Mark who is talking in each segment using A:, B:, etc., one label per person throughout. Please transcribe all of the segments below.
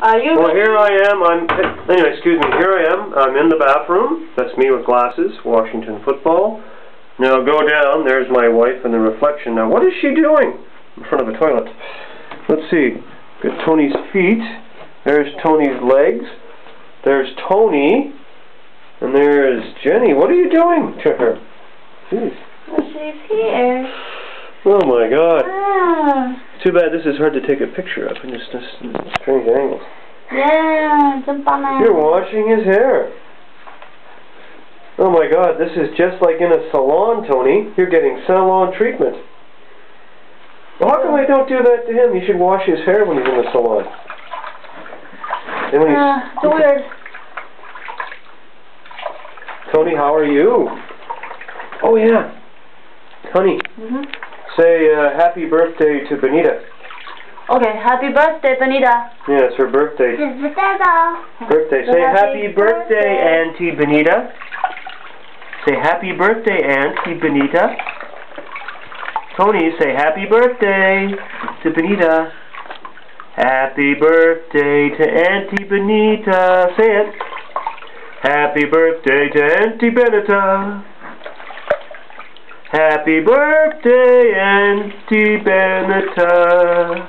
A: You
B: Well, here I am. I'm anyway. Excuse me. Here I am. I'm in the bathroom. That's me with glasses. Washington football. Now go down. There's my wife in the reflection. Now what is she doing in front of a toilet? Let's see. Got Tony's feet. There's Tony's legs. There's Tony. And there's Jenny. What are you doing to her? Jeez.
A: She's here.
B: Oh my God.
A: Ah,
B: too bad this is hard to take a picture of in just strange angle.
A: Yeah, it's a bummer.
B: You're washing his hair. Oh my god, this is just like in a salon, Tony. You're getting salon treatment. Well, how come I don't do that to him? You should wash his hair when he's in the salon. And when
A: uh, it's weird.
B: Tony, how are you? Oh yeah. Honey.
A: Mm -hmm.
B: Say uh, happy birthday to Benita.
A: Okay, happy birthday, Benita.
B: Yeah, it's her birthday. birthday. Say
A: happy,
B: happy birthday,
A: birthday,
B: Auntie Benita. Say happy birthday, Auntie Benita. Tony, say happy birthday to Benita. Happy birthday to Auntie Benita. Say it. Happy birthday to Auntie Benita. Happy birthday, Auntie Benita.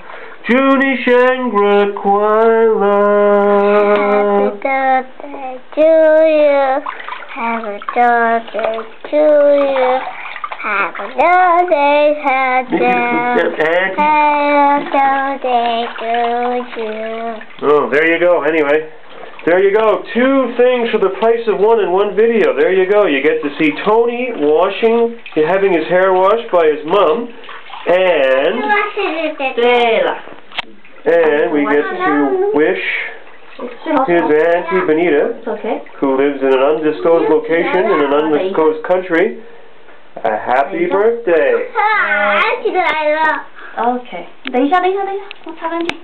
B: Junie Shangri Kuala.
C: Happy birthday to you. Happy birthday to you. Happy birthday, happy birthday to you.
B: Oh, there you go. Anyway, there you go. Two things for the price of one in one video. There you go. You get to see Tony washing, having his hair washed by his mom, and And we get to wish his auntie Benita, who lives in an undisclosed location in an undisclosed country, a happy birthday.
A: Okay.